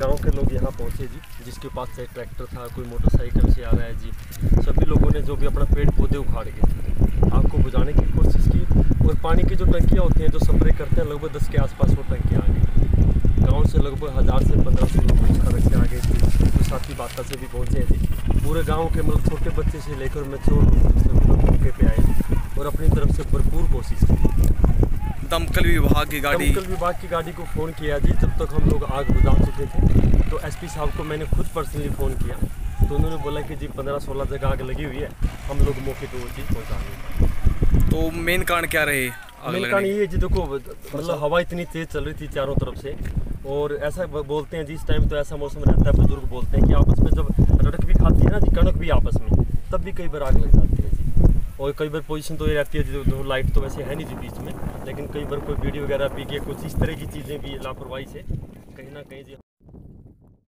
गाँव के लोग यहाँ पहुँचे जी, जिसके पास से ट्रैक्टर था, कोई मोटरसाइकिल से आ रहा है जी। सभी लोगों ने जो भी अपना पेड़ पौधे उखाड़ के आग को बुझाने की कोशिश की और पानी की जो टंकियाँ होती हैं, जो स्प्रे करते हैं, लगभग दस के आसपास वो टंकियाँ आ गई। गाँव से लगभग हज़ार से पंद्रह सौ लोग कुछ खर्च से आ गए थे, जो साथी बाता से भी पहुँचे जी पूरे गाँव के मतलब छोटे बच्चे से लेकर मैच्योर लोग मौके पे आए और अपनी तरफ़ से भरपूर कोशिश की। दमकल विभाग की गाड़ी। दमकल विभाग की गाड़ी को फ़ोन किया जी जब तक हम लोग आग बुझा चुके थे तो एसपी साहब को मैंने खुद पर्सनली फ़ोन किया। तो उन्होंने बोला कि जी पंद्रह सोलह जगह आग लगी हुई है हम लोग मौके पर वो चीज़ पहुँचाएँगे। तो मेन कारण क्या रहे आग मेन कारण ये है जी देखो मतलब हवा इतनी तेज़ चल रही थी चारों तरफ़ से और ऐसा बोलते हैं जिस टाइम तो ऐसा मौसम रहता है बुज़ुर्ग बोलते हैं कि आपस में जब रड़क भी खाती है ना जी कणक भी आपस में तब भी कई बार आग लग जाती है। और कई बार पोजीशन तो ये रहती है जो, लाइट तो वैसे है नहीं थी बीच में लेकिन कई बार कोई वीडियो वगैरह पी के कुछ इस तरह की चीज़ें भी लापरवाही से कहीं ना कहीं जी